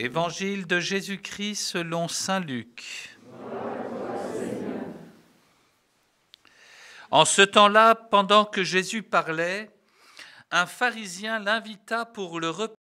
Évangile de Jésus-Christ selon Saint Luc. En ce temps-là, pendant que Jésus parlait, un pharisien l'invita pour le repas